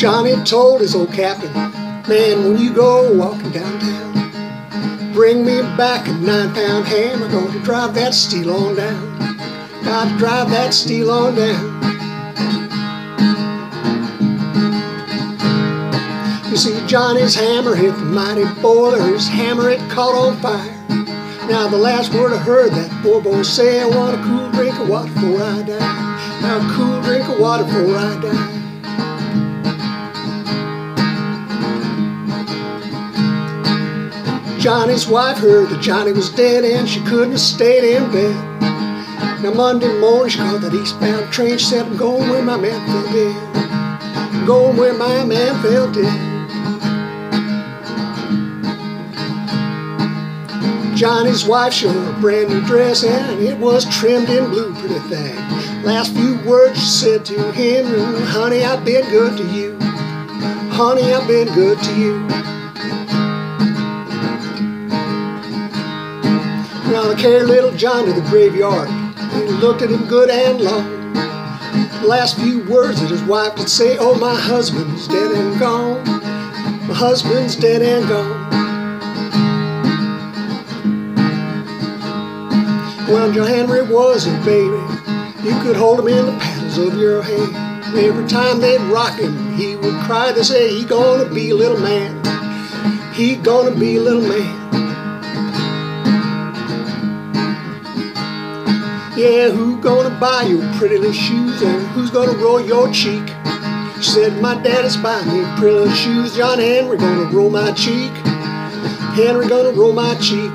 Johnny told his old captain, man, when you go walking downtown, bring me back a nine pound hammer, to drive that steel on down. Got to drive that steel on down. You see, Johnny's hammer hit the mighty boiler. His hammer it caught on fire. Now the last word I heard that poor boy say, I want a cool drink of water before I die. Now a cool drink of water before I die. Johnny's wife heard that Johnny was dead and she couldn't have stayed in bed. Now Monday morning she caught that eastbound train. She said, I'm going where my man fell dead. I'm going where my man fell dead. Johnny's wife showed her a brand new dress and it was trimmed in blue, pretty thing. Last few words she said to him, honey, I've been good to you. Honey, I've been good to you. Carried little John to the graveyard. He looked at him good and long. The last few words that his wife could say, oh, my husband's dead and gone. My husband's dead and gone. Well, John Henry was a baby. You could hold him in the paddles of your hand. Every time they'd rock him, he would cry to say, he gonna be a little man. He gonna be a little man. Yeah, who gonna buy you pretty little shoes and who's gonna roll your cheek? She said, my daddy's buying me pretty little shoes. John Henry gonna roll my cheek. Henry gonna roll my cheek.